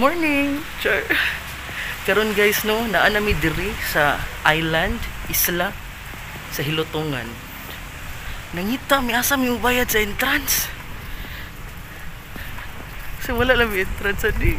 Morning! Sure. Karon guys no, naa na mi diri sa island, isla sa Hilotongan. Nangita mi asa mi bayad sa entrance. Kasi wala lang entrance ani.